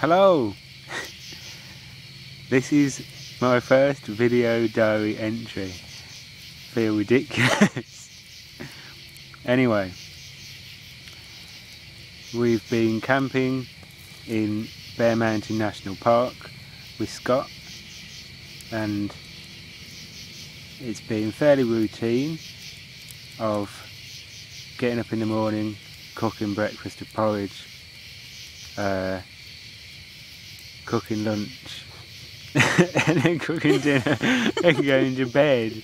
Hello! this is my first video diary entry. Feel ridiculous. anyway, we've been camping in Bear Mountain National Park with Scott and it's been fairly routine of getting up in the morning, cooking breakfast of porridge, uh, cooking lunch, and then cooking dinner and going to bed.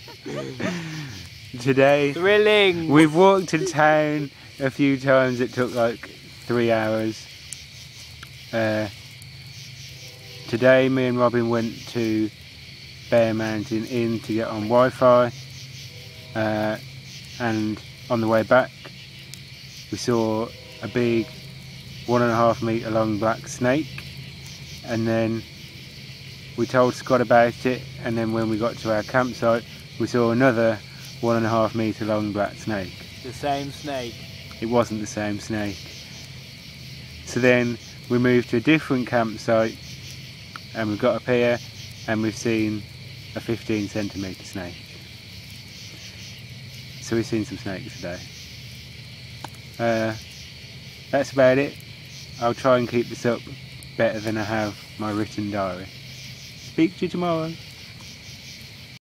Today, Thrilling! we've walked to town a few times. It took like three hours. Uh, today, me and Robyn went to Bear Mountain Inn to get on Wi-Fi, uh, and on the way back, we saw a big one and a half meter long black snake and then we told Scott about it and then when we got to our campsite we saw another one and a half meter long black snake. The same snake. it wasn't the same snake. So then we moved to a different campsite and we got up here and we've seen a 15 centimeter snake. So we've seen some snakes today. Uh, that's about it. I'll try and keep this up better than I have my written diary. Speak to you tomorrow.